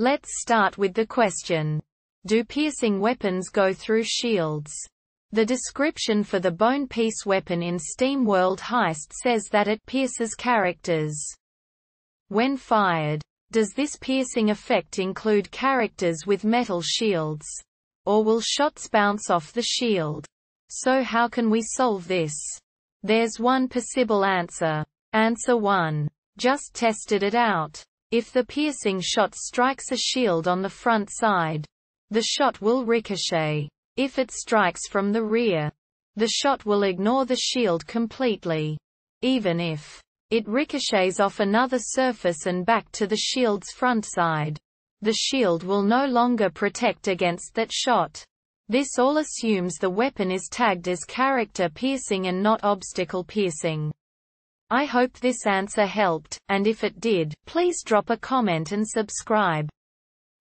Let's start with the question. Do piercing weapons go through shields? The description for the bone piece weapon in SteamWorld Heist says that it pierces characters when fired. Does this piercing effect include characters with metal shields? Or will shots bounce off the shield? So how can we solve this? There's one possible answer. Answer 1. Just tested it out. If the piercing shot strikes a shield on the front side, the shot will ricochet. If it strikes from the rear, the shot will ignore the shield completely. Even if it ricochets off another surface and back to the shield's front side, the shield will no longer protect against that shot. This all assumes the weapon is tagged as character piercing and not obstacle piercing. I hope this answer helped, and if it did, please drop a comment and subscribe.